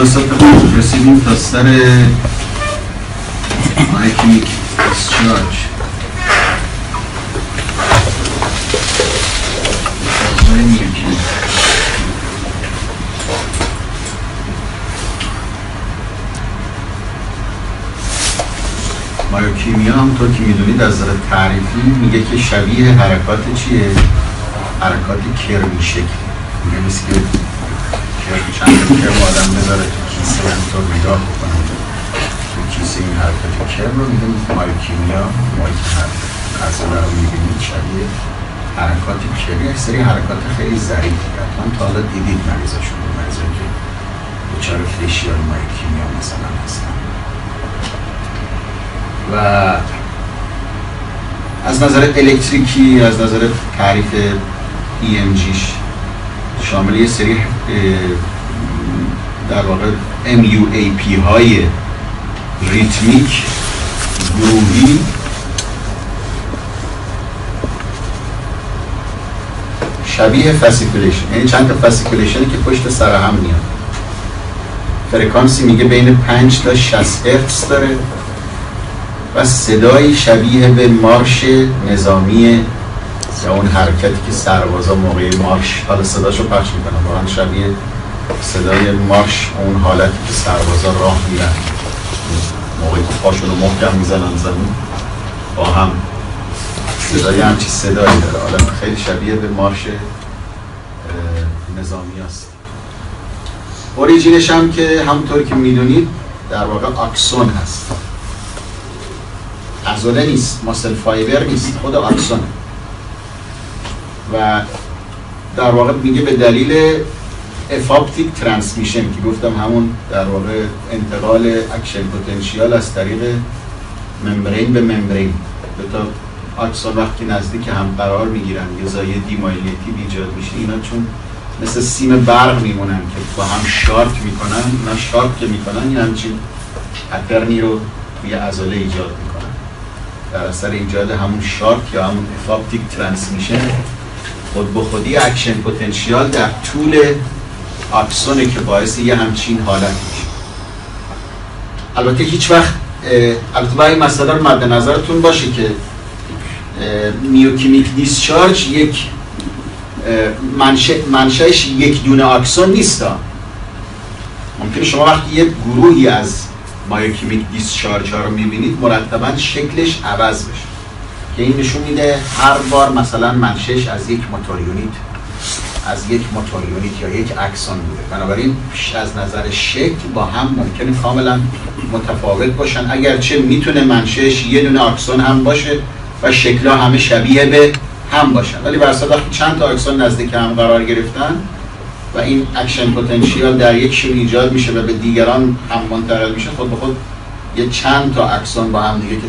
جلسات رسیدیم تا سر مایکلیک دیسچارج مایوکیمیا همونطور که می‌دونید از نظر تعریفی میگه که شبیه حرکات چیه؟ حرکات کرمی شکل میگه که چند کرم آدم بذاره تو کیسه همینطور نگاه بکنه تو کیسه این حرکات کرم رو میگه مایوکیمیا غذا رو می‌بینید شبیه حرکات سری حرکات خیلی ظریفی حتما تا حالا دیدید مریضاشون مریضایی که دچار فشیال مایوکیمیا مثلا هستن. و از نظر الکتریکی از نظر تعریف EMG ش شامل یه سری در واقع MUAP های ریتمیک گروهی شبیه fasciculation یعنی چند تا fasciculation ی که پشت سر هم میاد. فرکانسی میگه بین 5 تا 60 هرتز داره و صدایی شبیه به مارش نظامی یا اون حرکتی که سربازا موقع مارش حالا صداشو پخش می‌کنم. واقعا شبیه صدای مارش اون حالتی که سربازا راه میرن. موقعی که پاشون رو محکم می‌زنن زمین با هم صدای همچی صدایی داره. حالا خیلی شبیه به مارش نظامی هست. اوریجینش هم که همونطوری که می‌دونید در واقع آکسون هست. عضله نیست. muscle fiber نیست. خود آکسونه و در واقع میگه به دلیل ephaptic transmission که گفتم همون در واقع انتقال action potential از طریق membrane به membrane. دو تا آکسون وقتی نزدیک هم قرار می‌گیرن یه زایه دیمایلیتی ایجاد میشه. اینا چون مثل سیم برق میمونن که با هم شارت می‌کنن. اینا شارت که می‌کنن یه همچین pattern ی رو توی عضله ایجاد می‌کنن. در اثر ایجاد همون شارت یا همون ephaptic transmission خود به خودی action potential در طول اکسونه که باعث یه همچین حالت میشه. البته هیچ وقت البته باید مسئله رو مد نظرتون باشه که myokymic discharge یک منشأش یک دونه اکسون نیست. ممکنه شما وقتی یک گروهی از myokymic discharge ها رو می‌بینید مرتبا شکلش عوض بشه. که این نشون میده. هر بار مثلا منشأش از یک motor unit از یک motor unit یا یک اکسون بوده. بنابراین از نظر شکل با هم ممکنه کاملا متفاوت باشن. اگرچه می‌تونه منشأش یه دونه اکسون هم باشه و شکلها همه شبیه به هم باشن. ولی بر وقتی چند تا اکسون نزدیک هم قرار گرفتن و این action potential در یک شون ایجاد میشه و به دیگران هم منتقل میشه خود به خود یه چند تا اکسون با هم دیگه که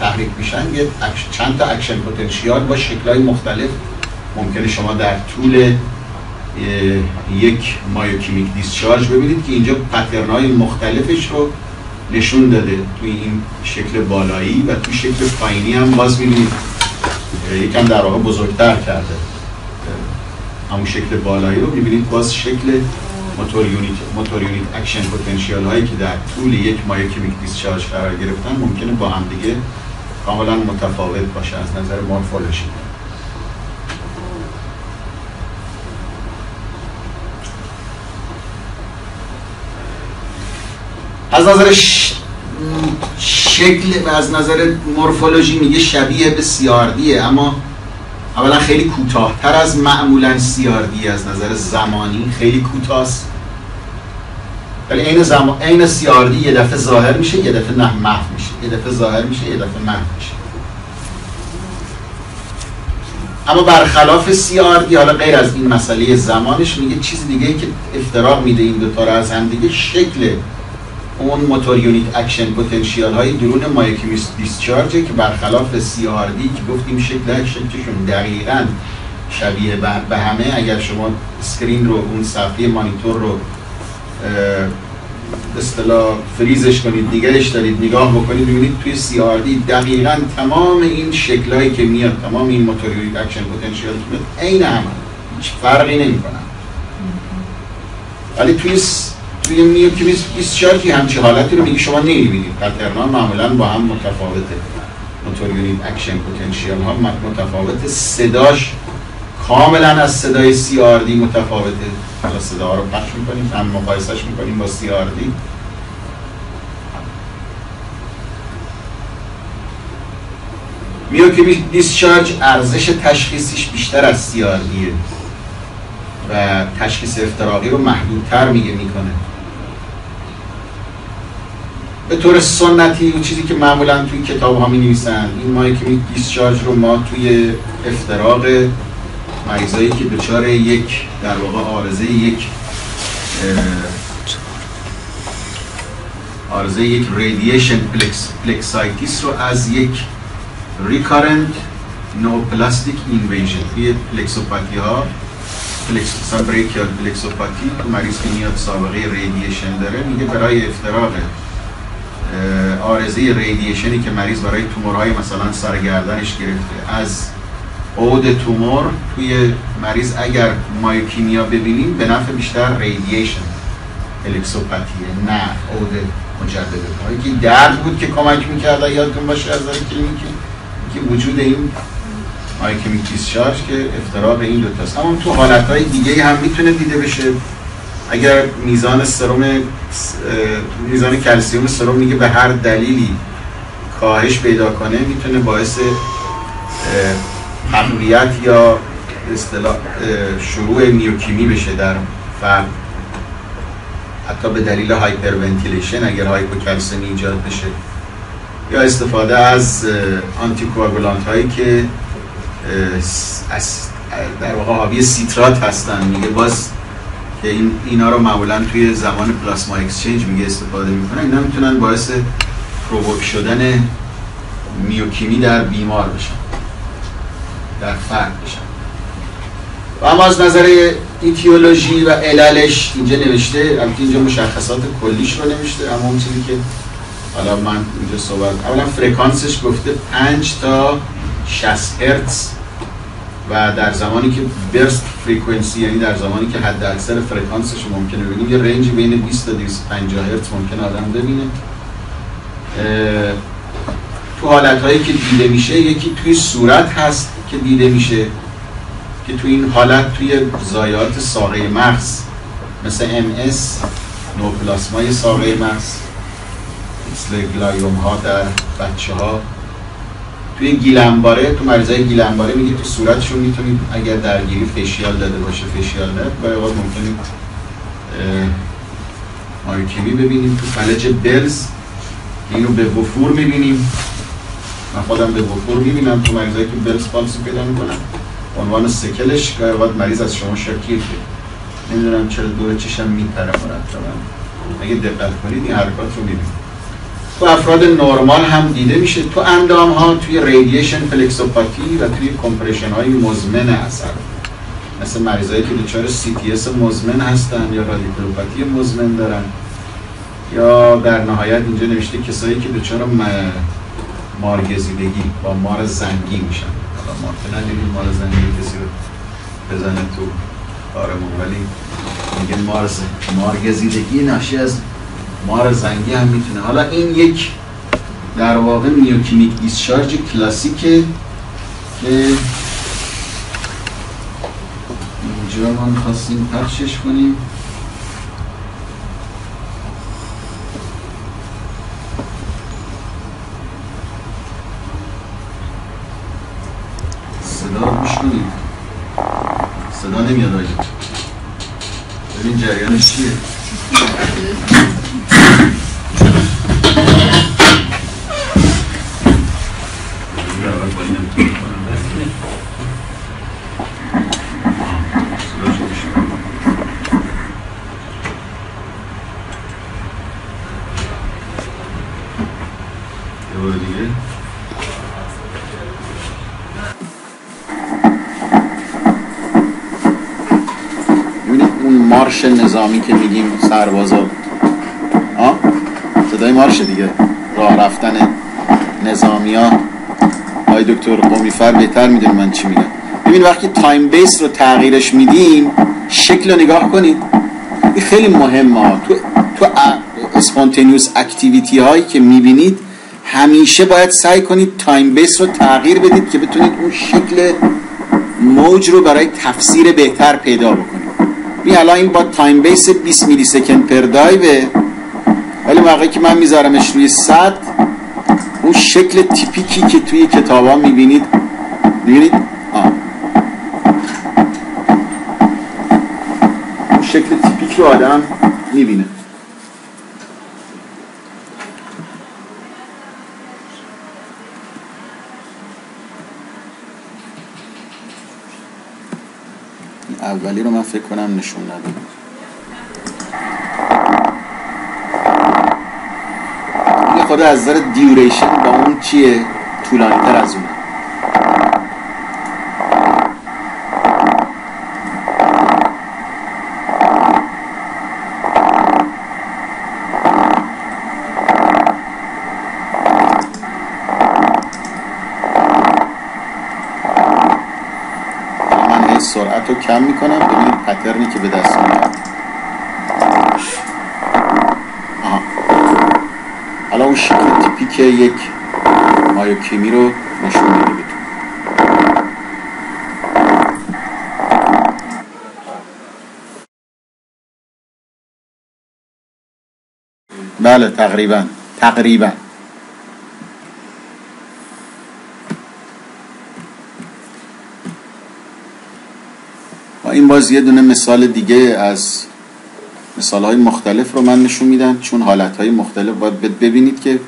تحریک میشن یه چند تا action potential با شکلهای مختلف ممکنه شما در طول یک myokymic discharge ببینید که اینجا pattern های مختلفش رو نشون داده توی این شکل بالایی و توی شکل پایینی هم باز می‌بینید. یکم در واقع بزرگتر کرده. همون شکل بالایی رو می‌بینید. باز شکل motor unit motor unit action potential هایی که در طول یک myokymic discharge قرار گرفتن ممکنه با هم دیگه کاملا متفاوت باشه از نظر مورفولوژی. از نظر شکل و از نظر مورفولوژی میگه شبیه به سیاردیه اما اولا خیلی کوتاهتر از معمولا سیاردی از نظر زمانی خیلی کوتاست ولی عین زمان عین سیاردی یه دفعه ظاهر میشه یه دفعه نه محو میشه. یه دفعه ظاهر میشه یه دفعه محو میشه. اما برخلاف سیاردی حالا غیر از این مسئله زمانش میگه چیز دیگه که افتراق میده این دو تا رو از هم دیگه شکل اون motor unit action potential های درون myokymic discharge که برخلاف CRD که گفتیم شکل شکلشون دقیقا شبیه به همه. اگر شما screen رو اون صفحه مانیتور رو اصطلاح فریزش کنید نگهش دارید نگاه بکنید ببینید توی CRD دقیقا تمام این شکلایی که میاد تمام این motor unit action potential که میاد عین هم هیچ فرقی نمی‌کنن ولی توی توی myokymic discharge ی همچی حالتی رو میگه شما نمی‌بینید. pattern ا معمولا با هم متفاوته. motor unit action potential ها متفاوته صداش کاملا از صدای CRD متفاوته. حالا صدا رو پخش می‌کنیم هم مقایسش می‌کنیم با CRD میوکیمی دیسچارج ارزش تشخیصیش بیشتر از سی آر دیه و تشخیص افتراقی رو محدودتر میگه می‌کنه. به طور سنتی و چیزی که معمولا توی کتاب ها می نویسن این مایکمیک دیسچارج رو ما توی افتراق مریضایی که دچار یک در واقع آرزه یک عارضه یک radiation plexitis رو از یک recurrent neoplastic invasion توی plexopathy ها plex brachial plexopathy تو مریض که میاد سابقه radiation داره میگه برای افتراق عارضه radiation ی که مریض برای تومورهای مثلا سرگردنش گرفته از عود تومور توی مریض اگر myokymia ببینیم به نفع بیشتر radiation plexopathy ه نه عود مجدده که درد بود که کمک می‌کرد یادتون باشه از نظر کلینیکی؟ که وجود این myokymic discharge که افتراق این دو اما تو حالتهای دیگه هم می‌تونه دیده بشه. اگر میزان سرم میزان کلسیوم سرم میگه به هر دلیلی کاهش پیدا کنه می‌تونه باعث تقویت یا اصطلاح شروع میوکیمی بشه در فرد حتی به دلیل hyperventilation اگر هایپوکلسمی ایجاد بشه. یا استفاده از آنتیکواگولانت هایی که در واقع حاوی سیترات هستن. میگه باز که این اینا رو معمولا توی زمان plasma exchange میگه استفاده می‌کنن. اینا می‌تونن باعث provoke شدن میوکیمی در بیمار بشن. در فرد بشن. و اما از نظر etiology و عللش اینجا نوشته البته اینجا مشخصات کلیش رو نوشته اما اون چیزی که حالا من اینجا صحبت اولا فرکانسش گفته 5 تا 60 هرتز و در زمانی که burst frequency یعنی در زمانی که حد اکثر فرکانسش ممکنه ببینیم یه رنج بین 20 تا 250 هرتز ممکنه آدم ببینه. تو حالت هایی که دیده میشه یکی توی صورت هست که دیده میشه که توی این حالت توی ضایعات ساقه مغز مثل ام اس نوپلاسمای ساقه مغز مثل glioma ها در بچه ها توی گیلنباره تو مریضای گیلنباره میگه تو صورتشون می‌تونید اگر درگیری facial داده باشه facial نه باید ممکنه myokymia ببینیم. تو فلج Bell's اینو به وفور می‌بینیم. من خودم به وفور می‌بینم تو مریضایی که Bell's palsy پیدا می‌کنم عنوان sequela ش که میاد مریض از شما شاکیه که نمی‌دونم چرا دور چشم میپره مرتبا. اگه دقت کنید این حرکات رو می‌بینید. تو افراد نرمال هم دیده میشه. تو اندام ها توی radiation plexopathy و توی compression های مزمن عصب. مثل مریضایی که دچار CTS مزمن هستن یا رادیکولوپاتی مزمن دارن. یا در نهایت اینجا نوشته کسایی که دچار مارگزیدگی با مار زنگی میشن. حالا ما که ندیدیم مار زنگی کسی رو بزنه تو کارمون ولی میگه مار مارگزیدگی ناشی از مار زنگی هم می‌تونه. حالا این یک در واقع myokymic discharge کلاسیکه که اینجا ما می‌خواستیم پخشش کنیم. صدا گوش کنیم صدا نمیاد آجی. ببین جریانش چیه. نظامی که میگیم سربازا آه؟ صدای مارش دیگه. راه رفتن نظامی ها. آی دکتر قومیفر بهتر میدونه من چی میگم. ببین وقتی time base رو تغییرش میدیم شکل رو نگاه کنید این خیلی مهمه. تو تو spontaneous activity هایی که می‌بینید همیشه باید سعی کنید time base رو تغییر بدید که بتونید اون شکل موج رو برای تفسیر بهتر پیدا بکنید. این الان این با time base 20 millisecond per div ولی موقعی که من میذارمش روی 100 اون شکل تیپیکی که توی کتاب ها می‌بینید می‌بینید؟ آه. اون شکل تیپیک رو آدم می‌بینه. اولی رو من فکر کنم نشون ندادم خود از نظر دیوریشن با اون چیه طولانی تر از اونه من سرعت رو کم می‌کنم ببینید پترنی که به دست میاد. حالا اون شکل تیپیک یک مایوکیمی رو نشون میده بله تقریبا تقریبا و این باز یه دونه مثال دیگه از مثال های مختلف رو من نشون میدم چون حالت های مختلف باید ببینید که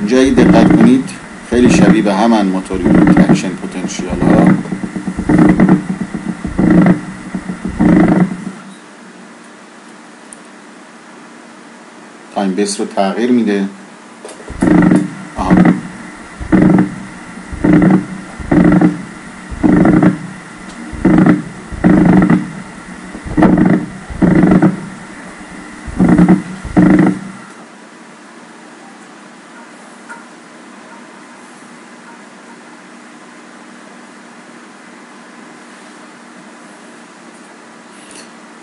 اینجا دقت کنید خیلی شبیه به همان motor unit action potential ها time base رو تغییر میده.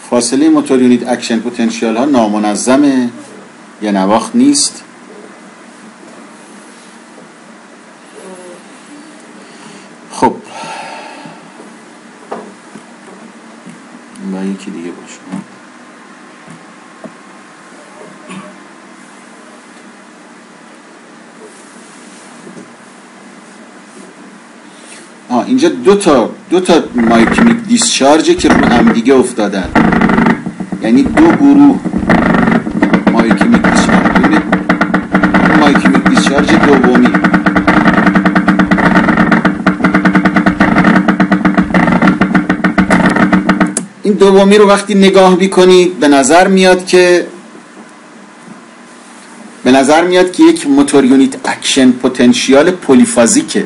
فاصله motor unit action potential ها نامنظمه یکنواخت نیست؟ خب. و یکی دیگه باشه آه اینجا دو تا دو تا myokymic discharge ه که رو هم دیگه افتادن. یعنی دو گروه myokymic discharge ببینید myokymic discharge دومی این دومی رو وقتی نگاه می‌کنید به نظر میاد که به نظر میاد که یک motor unit action potential polyphasic ه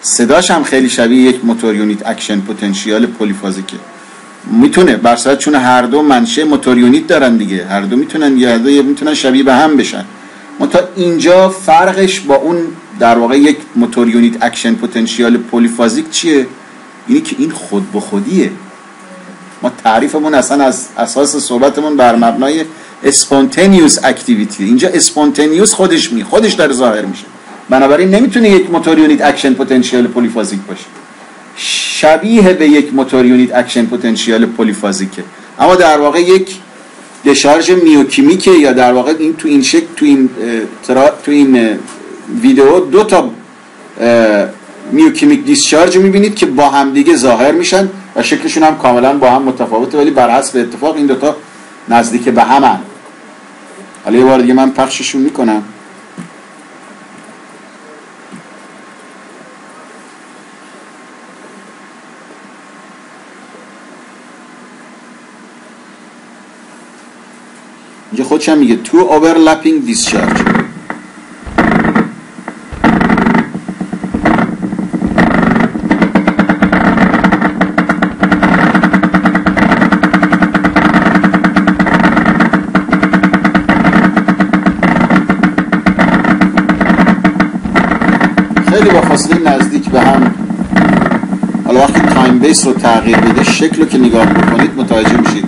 صداش هم خیلی شبیه یک motor unit action potential polyphasic ه می‌تونه بر چون هر دو منشأ motor unit دارن دیگه. هر دو می‌تونن یا دو می‌تونن شبیه به هم بشن. تا اینجا فرقش با اون در واقع یک motor unit action potential polyphasic چیه؟ اینی که این خود به خودیه. ما تعریفمون اصلا از اساس صحبتمون بر مبنای spontaneous activity اینجا spontaneous خودش می خودش در ظاهر میشه. بنابراین نمی‌تونه یک motor unit action potential polyphasic باشه. شبیه به یک motor unit action potential polyphasic ه اما در واقع یک دشارژ myokymic ه یا در واقع این تو این شکل تو این تو این ویدیو دو تا myokymic discharge می‌بینید که با هم دیگه ظاهر میشن و شکلشون هم کاملا با هم متفاوته ولی بر حسب اتفاق این دوتا نزدیک به همن. حالا یه بار دیگه من پخششون می‌کنم. اینجا خودش هم میگه تو overlapping discharge. بیس رو تغییر بده شکل رو که نگاه بکنید متوجه میشید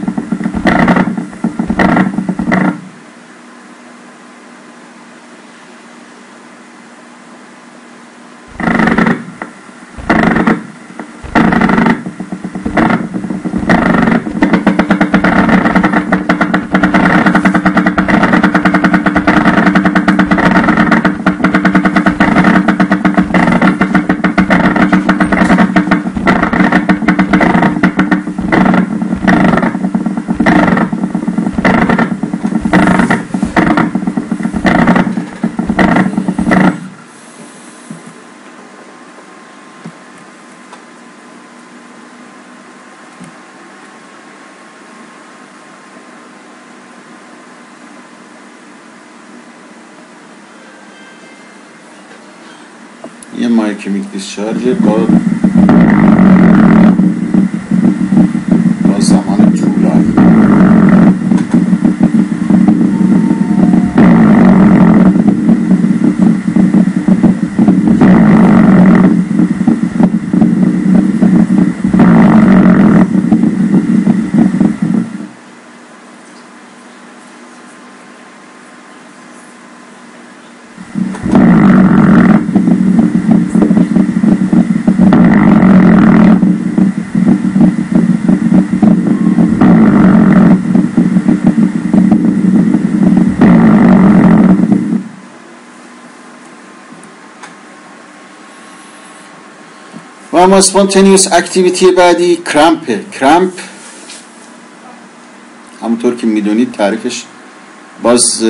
یه مایکمیک دیسچارج با با زمان طولانی اما spontaneous activity بعدی کرامپ کرامپ همونطور که می‌دونید تعریفش باز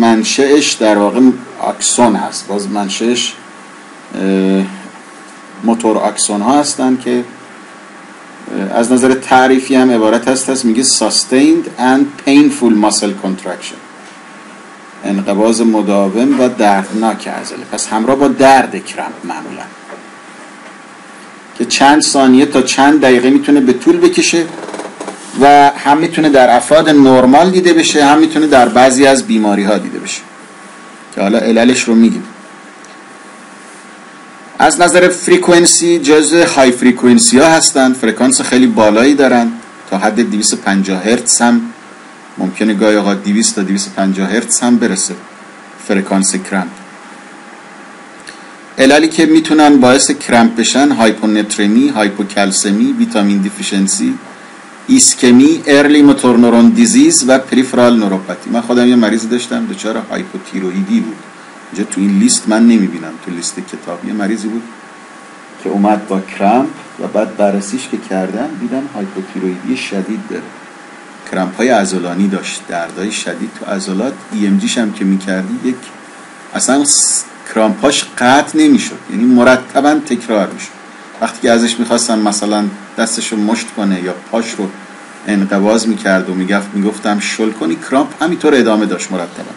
منشأش در واقع axon هست. باز منشأش motor axon ها هستن که از نظر تعریفی هم عبارت هست. هست میگه sustained and painful muscle contraction. انقباض مداوم و دردناک عضله. پس همراه با درد کرامپ معمولا. که چند ثانیه تا چند دقیقه می‌تونه به طول بکشه و هم می‌تونه در افراد نرمال دیده بشه هم می‌تونه در بعضی از بیماری ها دیده بشه. که حالا عللش رو میگیم. از نظر frequency جزء high frequency ها هستن فرکانس خیلی بالایی دارن تا حد 250 هرتز هم ممکنه گاهی اوقات 200 تا 250 هرتز هم برسه فرکانس کرامپ عللی که می‌تونن باعث کرامپ بشن hyponatremia، hypocalcemia، vitamin deficiency، ایسکمی، early motor neuron disease و peripheral neuropathy. من خودم یه مریض داشتم دچار hypothyroid ی بود. اینجا تو این لیست من نمی‌بینم تو لیست کتاب. یه مریضی بود که اومد با کرامپ و بعد بررسیش که کردم دیدم hypothyroid ی شدید داره. کرامپ های عضلانی داشت دردای شدید تو ام جیش هم که می‌کردی یک اصلا کرامپاش قطع نمی‌شد. یعنی مرتبا تکرار می‌شد. وقتی که ازش می‌خواستم مثلا دستش رو مشت کنه یا پاش رو انقباز می‌کرد و می‌گفت می‌گفتم شل کنی کرامپ همینطور ادامه داشت مرتبا.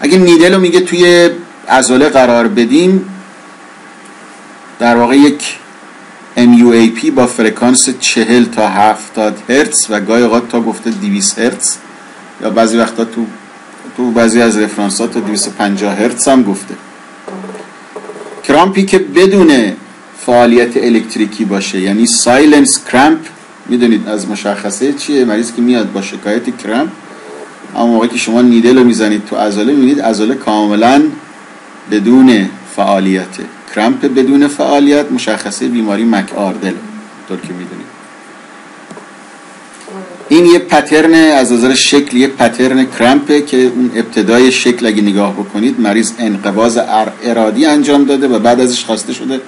اگه نیدل رو میگه توی عضله قرار بدیم در واقع یک MUAP با فرکانس 40 تا 70 هرتز و گاهی اوقات تا گفته 200 هرتز یا بعضی وقتا تو تو بعضی از رفرانس ها تا 250 هرتز هم گفته. کرامپی که بدون فعالیت الکتریکی باشه یعنی silent cramp می‌دونید از مشخصه چیه؟ مریض که میاد با شکایت کرامپ اما موقعی که شما needle رو می‌زنید تو عضله می‌بینید عضله کاملا بدون فعالیت. کرامپ بدون فعالیت مشخصه بیماری مک آردل طور که می‌دونید. این یه پترن از نظر شکل یه پترن کرامپه که اون ابتدای شکل اگه نگاه بکنید مریض انقباز ارادی انجام داده و بعد ازش خواسته شده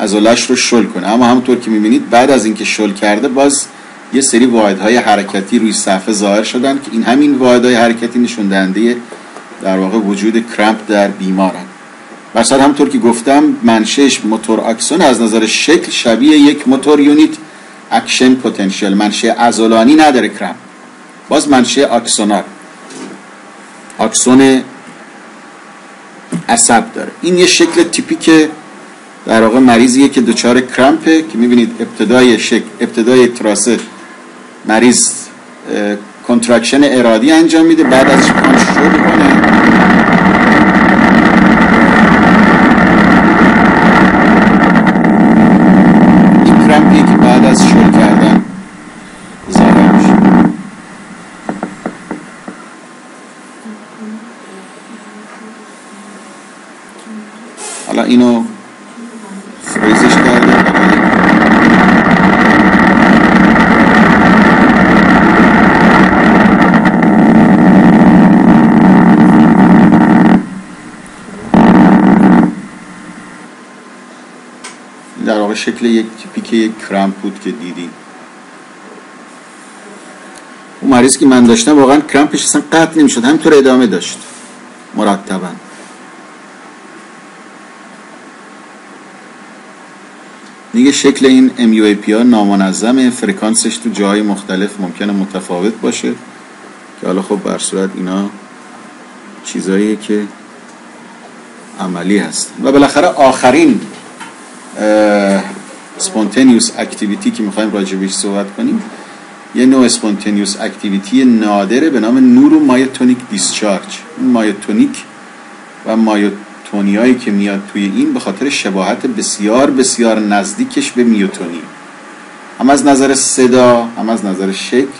عضلش رو شل کنه. اما همونطور که می‌بینید بعد از اینکه شل کرده باز یه سری واحدهای حرکتی روی صفحه ظاهر شدن که این همین واحدهای حرکتی نشون دهنده در واقع وجود کرامپ در بیمارن. مثلا همونطور که گفتم منشش motor axon از نظر شکل شبیه یک motor unit action پتانسیل منشه عضلانی نداره کرامپ. باز منشه اکسونال اکسون عصب داره. این یه شکل typic در واقع مریضیه که دچار کرامپه که می‌بینید ابتدای شکل ابتدای تراسه مریض کنترکشن ارادی انجام میده. بعد از کنترل کنه اینو فریزش کرده در واقع شکل یک پیک یک کرامپ بود که دیدیم اون مریض که من داشتم واقعا کرامپش اصلا قطع نمی‌شد همینطور ادامه داشت. مرتبا. دیگه شکل این MUAP ها نامنظمه فرکانسش تو جاهای مختلف ممکنه متفاوت باشه که حالا خب بر صورت اینا چیزاییه که عملی هست. و بالاخره آخرین spontaneous activity که می‌خوایم راجبش صحبت کنیم یه نوع spontaneous activity نادره به نام neuromyotonic discharge. این myotonic و myotonia یی که میاد توی این به خاطر شباهت بسیار بسیار نزدیکش به میوتونی. هم از نظر صدا هم از نظر شکل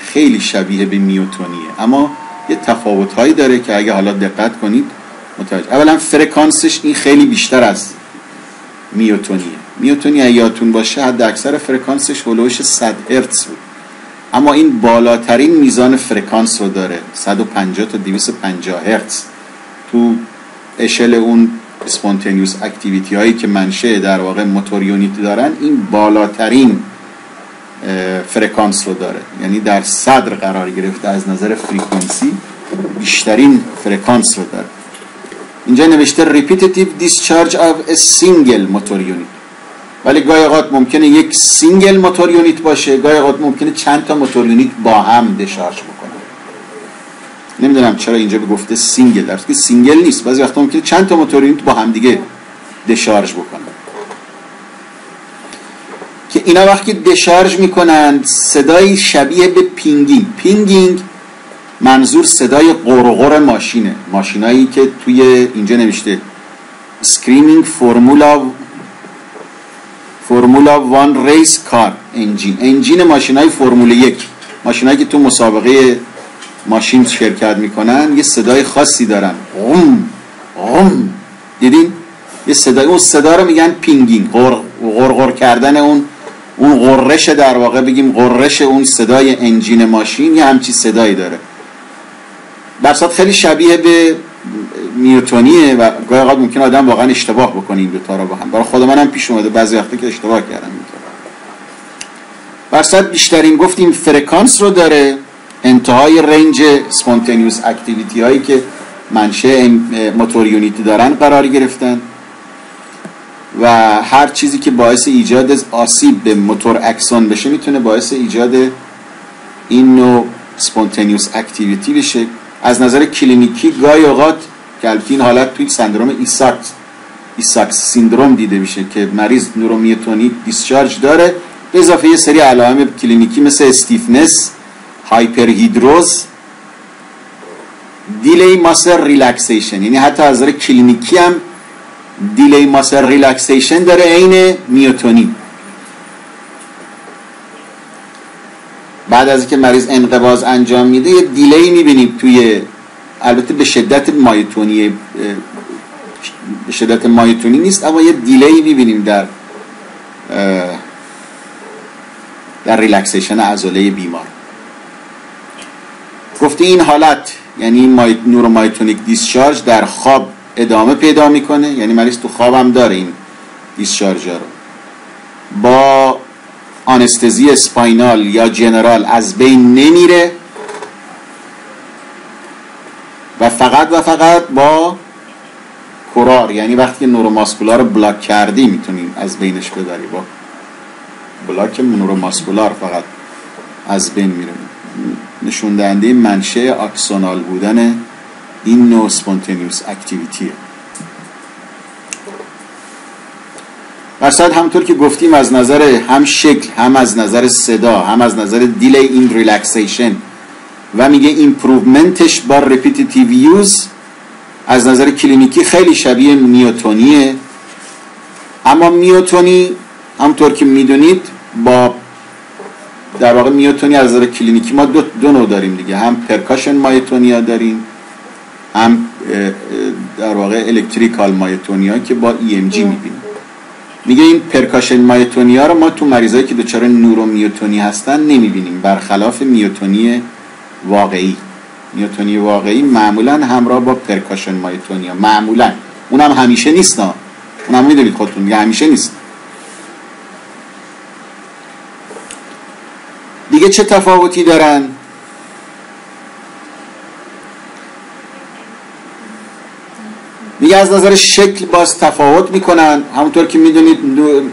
خیلی شبیه به میوتونیه. اما یه تفاوت هایی داره که اگه حالا دقت کنید متوجه اولا فرکانسش این خیلی بیشتر از میوتونیه. میوتونی یادتون باشه حد اکثر فرکانسش هلوش 100 هرتز بود. اما این بالاترین میزان فرکانس رو داره. 150 تا 250 هرتز توی اون spontaneous activity هایی که منشه در واقع motor unit دارن این بالاترین فرکانس رو داره. یعنی در صدر قرار گرفته از نظر frequency بیشترین فرکانس رو داره. اینجا نوشته repetitive discharge of a single motor unit. ولی گاهی اوقات ممکنه یک single motor unit باشه گاهی اوقات ممکنه چند تا motor unit با هم دشارژ بکنه. نمی‌دونم چرا اینجا به گفته single در که single نیست. بعضی وقتا ممکنه چند تا motor unit با هم دیگه دشارژ بکنه که اینا وقتی دشارژ می‌کنن صدای شبیه به pinging pinging منظور صدای قرقر ماشینه. ماشینایی که توی اینجا نوشته screaming formula formula one race car engine. engine ماشین های فرمول یک. ماشین که تو مسابقه ماشین شرکت می‌کنن یه صدای خاصی دارن. غم غم. دیدین؟ یه صدای اون صدا رو میگن پینگین. غرغر کردن اون اون غرش در واقع بگیم غرش اون صدای انجین ماشین یه همچی صدایی داره. برصد خیلی شبیه به نیوتونیه و گاهی اوقات ممکن آدم واقعا اشتباه بکنه این دو تا رو با هم. برای خود منم پیش اومده بعضی وقتا که اشتباه کردم برصد بیشترین گفتیم فرکانس رو داره انتهای رنج spontaneous activity هایی که منشه motor unit ی دارن قرار گرفتن و هر چیزی که باعث ایجاد آسیب به motor axon بشه می‌تونه باعث ایجاد این نوع spontaneous activity بشه. از نظر کلینیکی گاهی اوقات که البته این حالت توی سندروم Isaacs Isaacs syndrome دیده میشه که مریض neuromyotonic discharge داره. به اضافه یه سری علائم کلینیکی مثل stiffness hyperhidrosis delayed muscle relaxation. یعنی حتی از نظر کلینیکی هم delayed muscle relaxation داره عین میوتونی بعد از اینکه مریض انقباض انجام میده یه delay می‌بینیم توی البته به شدت myotony به شدت مایتونی نیست اما یه delay می‌بینیم در در relaxation عضله بیمار. گفته این حالت یعنی neuromyotonic discharge در خواب ادامه پیدا می‌کنه یعنی مریض تو خوابم داره این discharge رو. با آنستزی spinal یا general از بین نمیره. و فقط و فقط با کورار یعنی وقتی neuromuscular رو block کردی می‌تونیم از بینش بداری با block neuromuscular فقط از بین میره نشون دهنده منشه axonal بودن این نوع spontaneous activity ه. برصد همونطور که گفتیم از نظر هم شکل هم از نظر صدا هم از نظر delay in relaxation و میگه improvement ش با repetitive use از نظر کلینیکی خیلی شبیه میوتونیه. اما میوتونی همونطور که می‌دونید با در واقع میوتونی از نظر کلینیکی ما دو, دو نوع داریم دیگه. هم percussion myotonia داریم هم در واقع electrical myotonia که با EMG می‌بینیم. میگه این percussion myotonia رو ما تو مریضایی که دچار نورومیوتونی هستن نمی‌بینیم. برخلاف میوتونی واقعی. میوتونی واقعی معمولا همراه با percussion myotonia. معمولا. اونم همیشه نیست اونم می‌دونید خودتون میگه همیشه نیست. دیگه چه تفاوتی دارن؟ میگه از نظر شکل باز تفاوت می‌کنن. همونطور که می‌دونید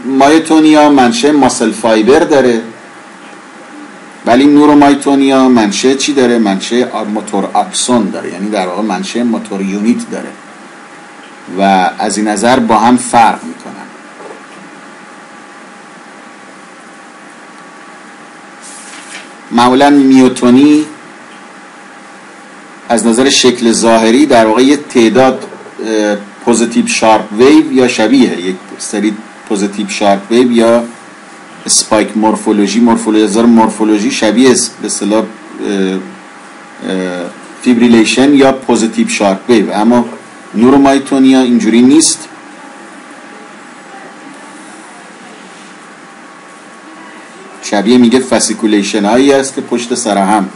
مایتونیا منشه ماسل فایبر داره. ولی نورومایتونیا منشه چی داره؟ منشه motor axon داره. یعنی در واقع منشه motor unit داره. و از این نظر با هم فرق می‌کنن. معمولا میوتونی از نظر شکل ظاهری در واقع یه تعداد positive sharp wave یا شبیه یک سری positive sharp wave یا spike مورفولوژی مورفولوژی مورفولوژی شبیه به اصطلاح fibrillation یا positive sharp wave. اما neuromyotonia اینجوری نیست. شبیه میگه fasciculation هایی است که پشت سر هم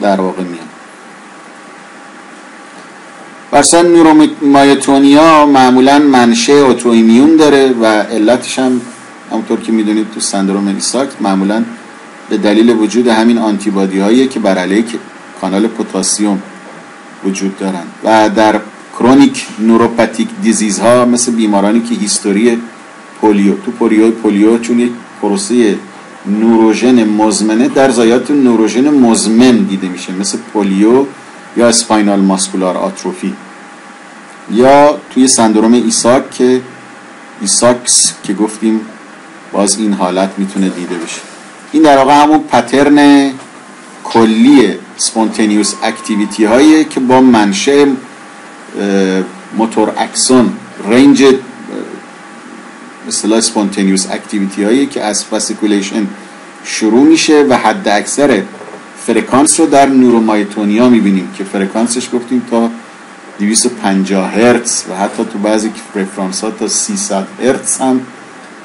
در واقع میاد برسن neuromyotonia معمولا منشه autoimmune داره و علتش هم همونطور که می‌دونید تو سندروم ایساک معمولا به دلیل وجود همین آنتیبادی هایی که بر علیه کانال پوتاسیوم وجود دارن و در chronic neuropathic disease ها مثل بیمارانی که history polio تو polio polio چون یک پروسه نوروژن مزمنه در ضایعات نوروژن مزمن دیده میشه مثل polio یا spinal muscular atrophy. یا توی سندروم ایساک که ایساکس که گفتیم باز این حالت می‌تونه دیده بشه. این در واقع همون pattern کلی spontaneous activity هایی که با منشأ motor axon رنج اصطلاح spontaneous activity هایی که از fasciculation شروع میشه و حد اکثر فرکانس رو در neuromyotonia می‌بینیم که فرکانسش گفتیم تا 250 هرتز و حتی تو بعضی رفرانس ها تا 300 هرتز هم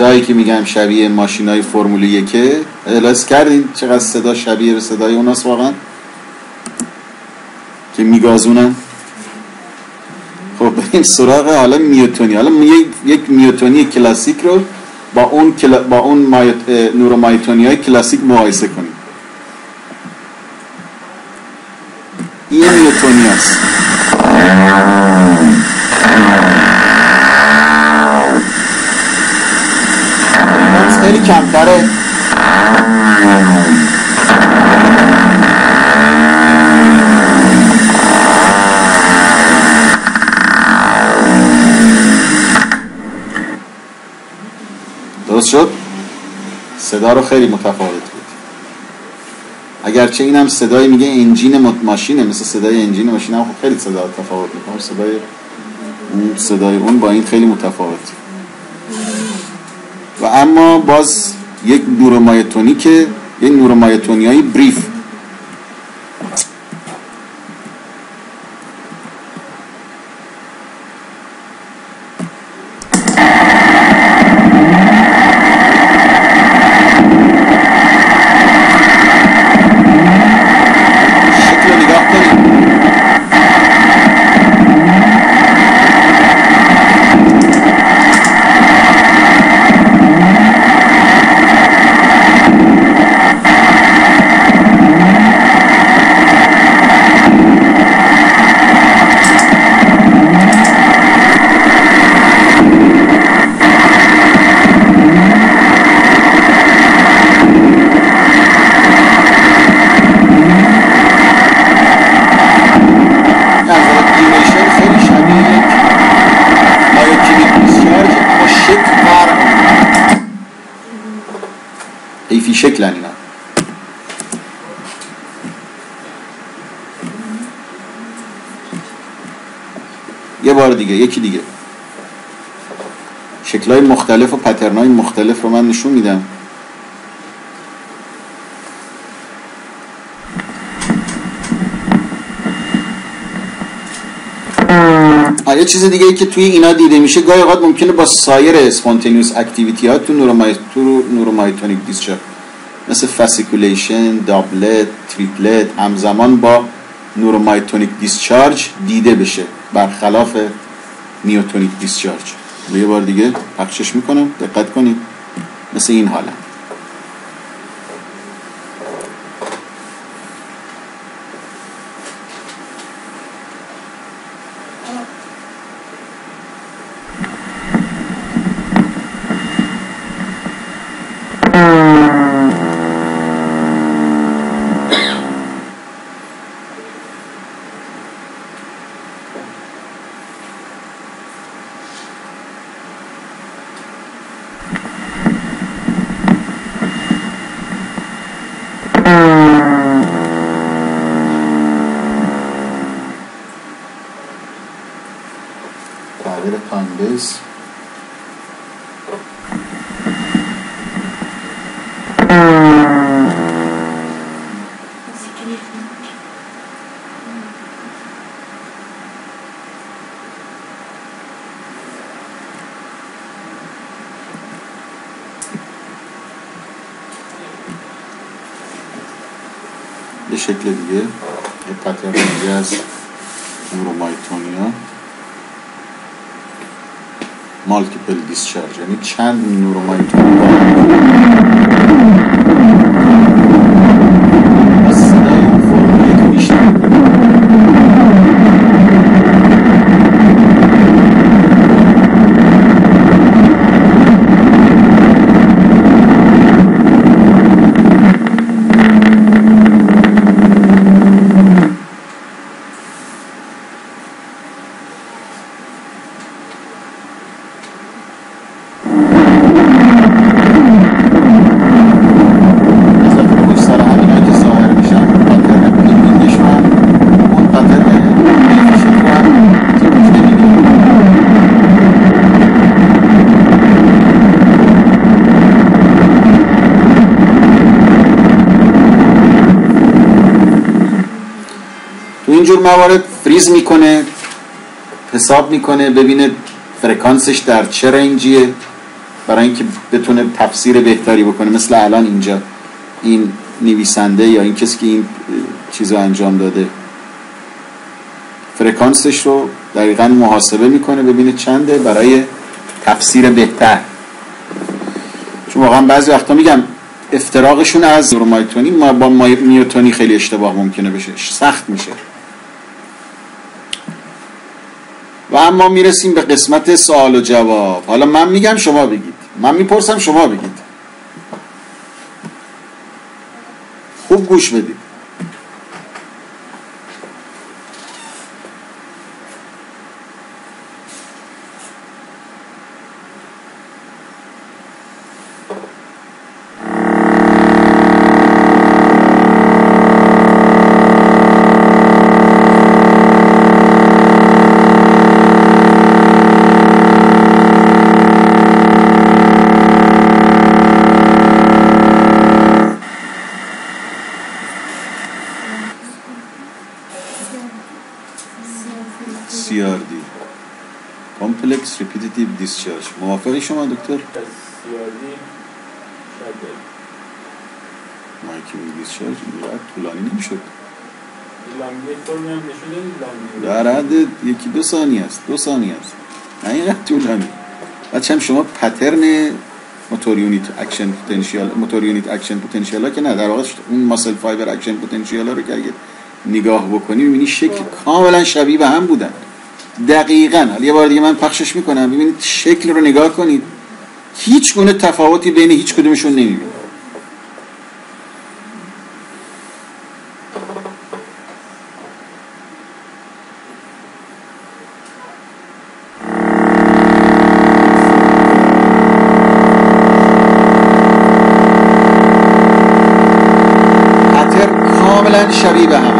صدایی که میگم شبیه ماشین های فرمول یکه احلاس کردین چقدر صدا شبیه به صدای اوناست واقعا؟ که میگازونن؟ خب این سراغ حالا میوتونی. حالا یک میوتونی کلاسیک رو با اون کلا... با اون مایت... نورومایتونی های کلاسیک مقایسه کنیم. این میوتونی هست خیلی کمتره درست شد صدا رو خیلی متفاوت بود. اگرچه اینم صدای میگه انجین ماشینه مثل صدای انجین ماشین هم خیلی صدا تفاوت می‌کنه. صدای اون صدای اون با این خیلی متفاوت. و اما باز یک نورومایتونی که یک نورومایتونی های بریف شکلن اینا یه بار دیگه یکی دیگه شکلهای مختلف و pattern های مختلف رو من نشون میدم. یه چیز دیگه ای که توی اینا دیده میشه گاهی اوقات ممکنه با سایر spontaneous activity ها تو neuromyotonic discharge مثل fasciculation، doublet، triplet همزمان با neuromyotonic discharge دیده بشه برخلاف myotonic discharge. یه بار دیگه پخشش می‌کنم. دقت کنید. مثل این حالت. شکل دیگه. یه پترن دیگه از نورومایتونیا مالتیپل دیسچارج. یعنی چند نورومایتونیا اینجور موارد فریز می‌کنه حساب می‌کنه ببینه فرکانسش در چه رنجیه برای اینکه بتونه تفسیر بهتری بکنه. مثل الان اینجا این نویسنده یا این کسی که این چیز انجام داده. فرکانسش رو دقیقا محاسبه می‌کنه ببینه چنده برای تفسیر بهتر. چون واقعا بعضی وقتا میگم افتراقشون از رومایتونی با میوتونی خیلی اشتباه ممکنه بشه سخت میشه و اما می‌رسیم به قسمت سوال و جواب. حالا من میگم شما بگید. من می‌پرسم شما بگید. خوب گوش بدید. سیادی شاید بریم. مایکرو دیسچارج اینقدر طولانی نمی‌شد. لانگی در حد یکی دو ثانیه است دو ثانیه است. نه اینقدر طولانی. بچه هم شما پترن موتور یونیت اکشن پتانسیال موتور یونیت اکشن پتانسیال ها که نه در واقع اون ماسل فایبر اکشن پتانسیال ها رو که اگه نگاه بکنی می‌بینی شکل کاملا شبیه به هم بودن. دقیقا. حالا یه بار دیگه من پخشش می‌کنم. ببینید شکل رو نگاه کنید. هیچ گونه تفاوتی بین هیچ کدومشون نمی‌بینید پتر کاملا شبیه به هم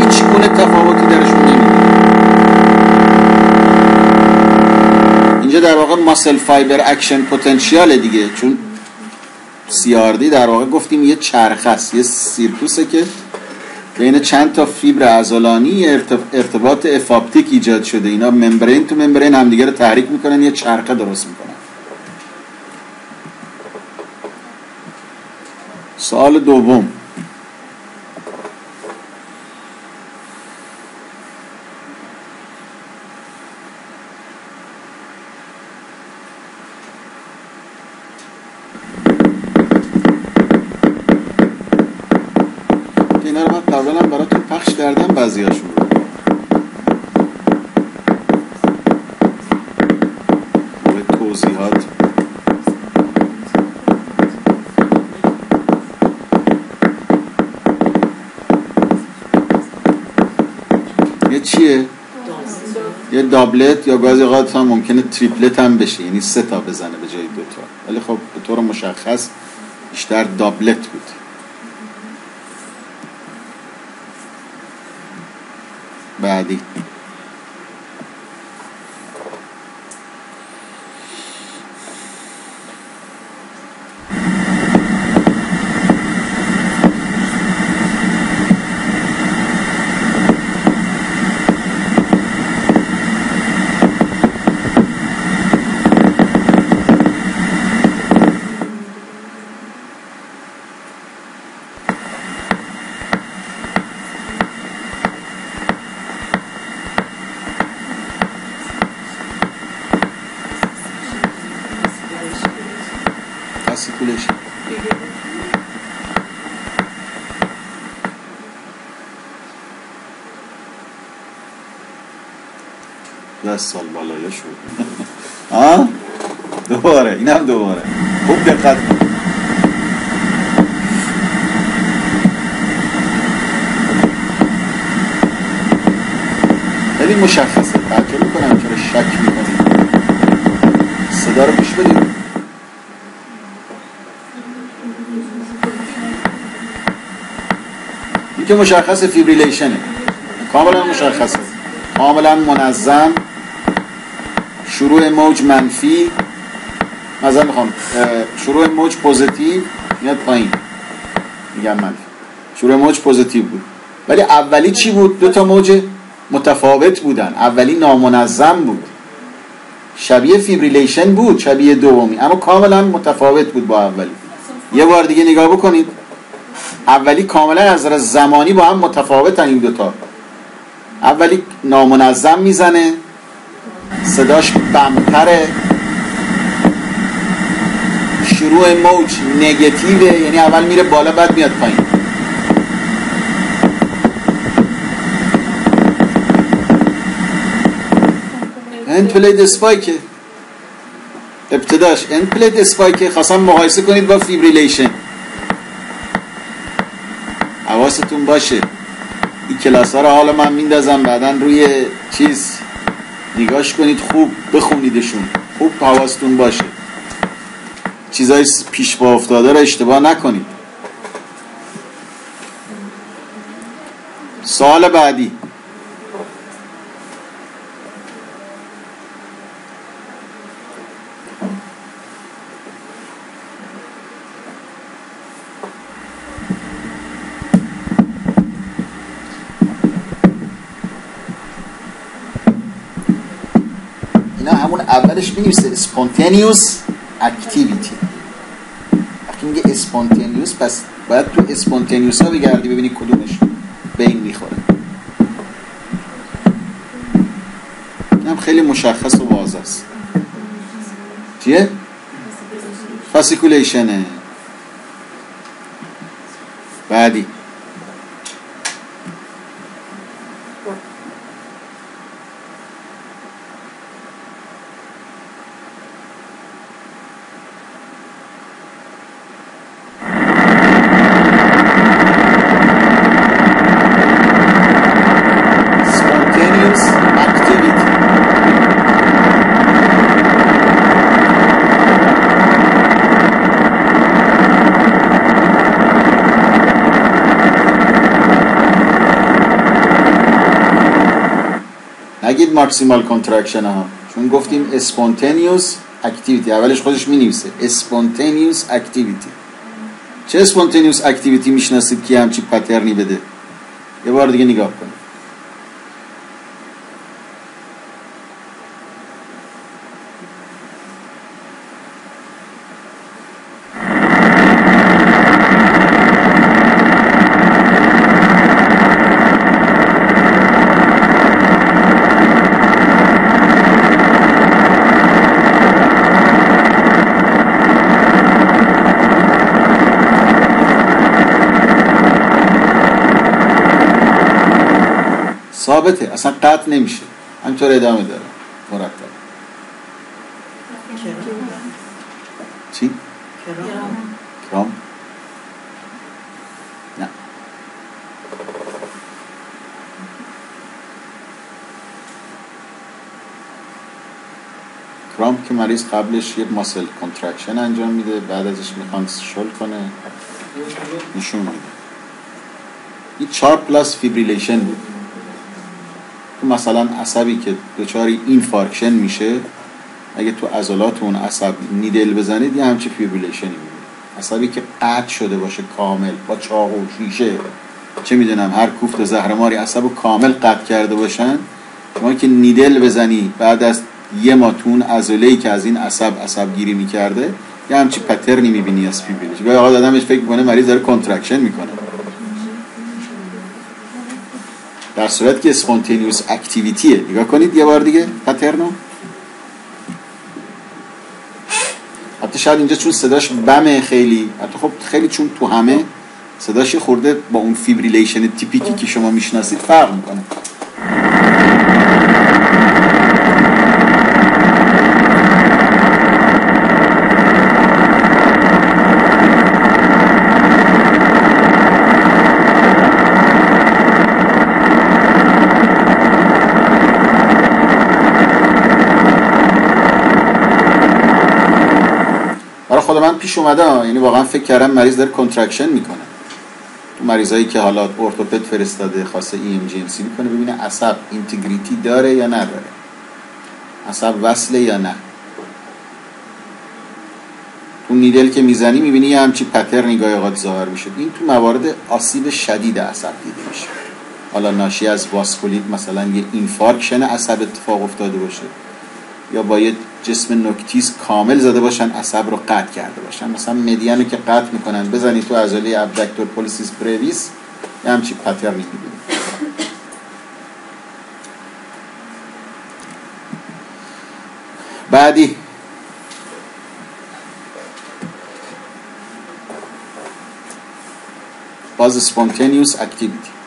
هیچ گونه تفاوتی درشون نمی‌بینید اینجا در واقع muscle fiber action potential دیگه. چون CRD در واقع گفتیم یه چرخه است یه circus ه که بین چند تا فیبر عضلانی ارت- ارتباط ephaptic ایجاد شده. اینا membrane تو membrane همدیگه رو تحریک می‌کنن یه چرخه درست می‌کنن. سوال دوم. اینا رو من قبلا هم براتون پخش کردم بعضیاشون توضیحات. یه چیه؟ یه دابلت یا بعضی اوقات هم ممکنه تریپلت هم بشه. یعنی سه تا بزنه به جای دو تا. ولی خب به طور مشخص بیشتر دابلت بود. بعدی Articulation. دست سال بالایه شد ها دوباره اینم دوباره خوب دقت کن خیلی مشخصه. تعجب می‌کنم چرا شک می‌کنید. صدا رو گوش بدید. این که مشخص fibrillation ه. کاملا مشخصه. کاملا منظم. شروع موج منفی. مثلا می‌خوام شروع موج positive میاد پایین. میگم منفی. شروع موج positive بود. ولی اولی چی بود؟ دو تا موج متفاوت بودن. اولی نامنظم بود. شبیه fibrillation بود شبیه دومی. اما کاملا متفاوت بود با اولی. یه بار دیگه نگاه بکنید. اولی کاملا از نظر زمانی با هم متفاوتن این دوتا. اولی نامنظم می‌زنه. صداش بمتره شروع موج نگتیوه. یعنی اول میره بالا بعد میاد پایین. end plate spike ه ابتداش. end plate spike ه خواستم مقایسه کنید با fibrillation حواستون باشه. این کلاس ها رو حالا من میندازم. بعدا روی چیز نگاش کنید. خوب بخونیدشون. خوب حواستون باشه. چیزای پیش پا افتاده رو اشتباه نکنید. سوال بعدی اینا همون اولش بنویسه spontaneous activity. وقتی میگه اسپانتینیوس پس باید تو اسپانتینیوس ها بگردی ببینی کدومش به این می‌خوره. هم خیلی مشخص و واضح است. چیه؟ فاسیکولیشنه بعدی spontaneous activity نگید maximal contraction ها. چون گفتیم spontaneous activity. اولش خودش می نویسه spontaneous activity. چه spontaneous activity می‌شناسید که همچی pattern ی بده؟ یه بار دیگه نگاه کنید ثابته اصلا قطع نمیشه. همینطور ادامه داره. مرتب. چی؟ کرام. نه. کرام که مریض قبلش یه ماسل کنترکشن انجام میده بعد ازش می‌خوان شل کنه. نشون میده. این چار plus fibrillation بود. مثلا عصبی که دچار infarction میشه اگه تو عضلات اون عصب needle بزنید یه همچی fibrillation ی می‌بینید. عصبی که قطع شده باشه کامل با چاقو شیشه چه می‌دونم هر کوفت و زهرماری عصب رو کامل قطع کرده باشن. شما که needle بزنی بعد از یه ماه تو اون عضله که از این عصب عصب گیری می‌کرده یه همچی pattern ی می‌بینی از fibrillation گاهی اوقات آدمش فکر می‌کنه مریض داره contraction می‌کنه. در صورت که spontaneous activity ه نگاه کنید یه بار دیگه pattern و حتی شاید اینجا چون صداش بمه خیلی حتی خب خیلی چون تو همه صداش خورده با اون fibrillation تیپیکی که شما می‌شناسید فرق می‌کنه. پیش اومده. یعنی واقعا فکر کردم مریض داره contraction می‌کنه. تو مریضایی که حالا ارتوپد فرستاده خاصه ای ام جی ام سی می‌کنه ببینه عصب integrity داره یا نداره. عصب وصله یا نه. تو needle که می‌زنی می‌بینی یه همچی pattern ی گاهی ظاهر میشه. این تو موارد آسیب شدید عصب دیده میشه. حالا ناشی از واسکولیت مثلا یه infarction عصب اتفاق افتاده باشه. یا با یه جسم نکتیز کامل زده باشن عصب رو قطع کرده باشن. مثلا مدیانو که قطع می‌کنن بزنی تو عضله ابدکتور پولیسیس بریویس یه همچی پترنی می‌بینی. بعدی. باز spontaneous activity.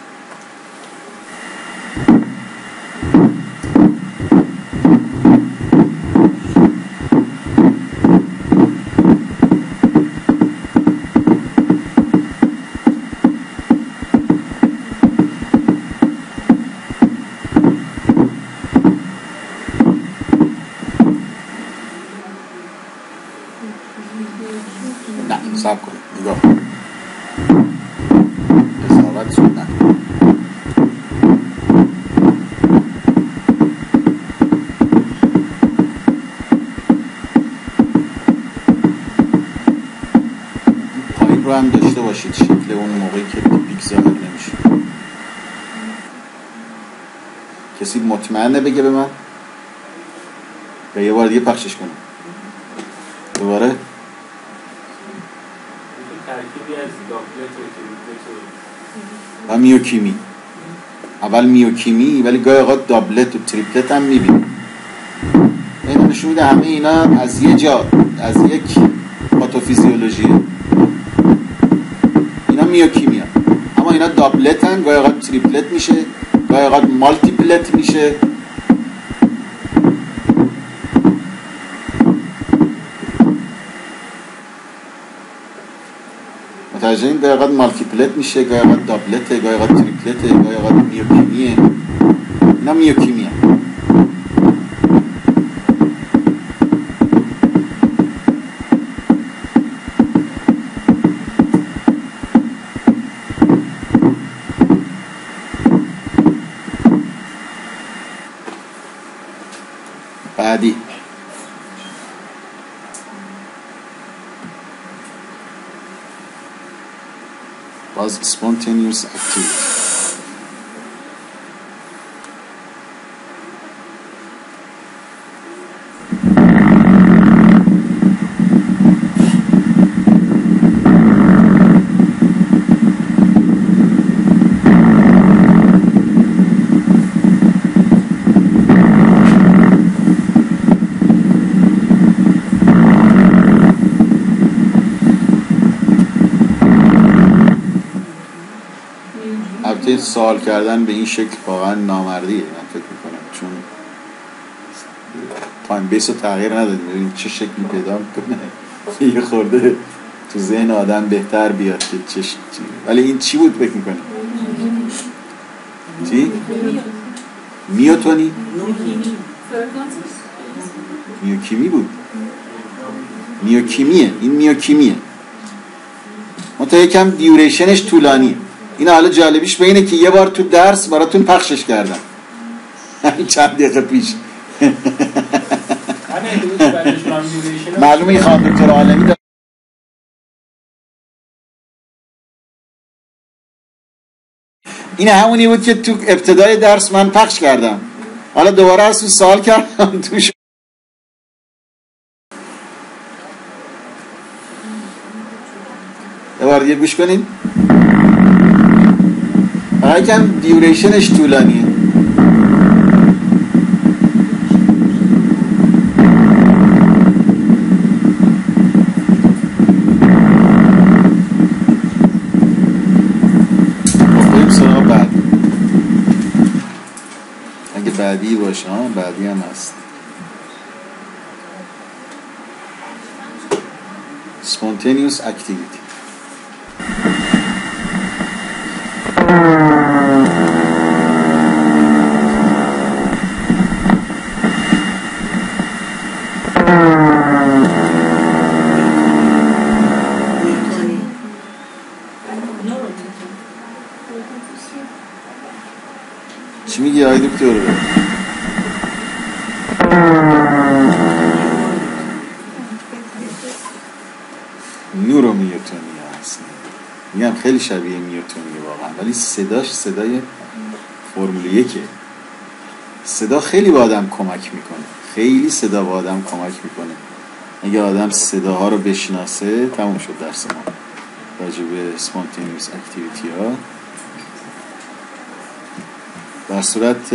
کسی مطمئنه بگه به من؟ یا یه بار دیگه پخشش کنم. دوباره؟ و و و میوکیمی. اول میوکیمی ولی گاهی اوقات دابلت و تریپلت هم می‌بینیم این نشون میده همه اینا از یه جا از یک پاتوفیزیولوژی. اینا میوکیمی. اما اینا دابلت هم گاهی اوقات تریپلت میشه. گاهی اوقات مالتیپلت میشه. متوجه این گاهی اوقات مالتیپلت میشه گاهی اوقات دابلته گاهی اوقات تریپلته گاهی اوقات میوکیمیه اینا میوکیمی هم. بعدی باز spontaneous activity البته سوال کردن به این شکل واقعا نامردیه من فکر می‌کنم. چون تایم بیس رو تغییر ندادیم. ببینیم چه شکلی پیدا می‌کنه. یه خورده تو ذهن آدم بهتر بیاد که چه ش- چی. ولی این چی بود فکر می‌کنی؟ چی؟ میوتونی؟ میوکیمی بود. میوکیمیه. این میوکیمیه. منتها یکم دیوریشنش طولانیه. این حالا جالبیش به اینه که یه بار تو درس براتون پخشش کردم. همین چند دقیقه پیش. معلومه این خانم دکتر عالمی این همونی بود که تو ابتدای درس من پخش کردم. حالا دوباره از اون سوال کردم. توش یه بار دیگه گوش کنین. فقط یکم دیوریشنش طولانیه. خب بعدی باشه ها بعدی هم هست. Spontaneous activity چی میگی آقای دکتر نورومیوتونی هست میگم خیلی شبیه میوتونی واقعا ولی صداش صدای فرمول یکه. صدا خیلی به آدم کمک می‌کنه. خیلی صدا به آدم کمک می‌کنه. اگه آدم صداها رو بشناسه تموم شد درس ما. راجع به spontaneous activity ها. در صورت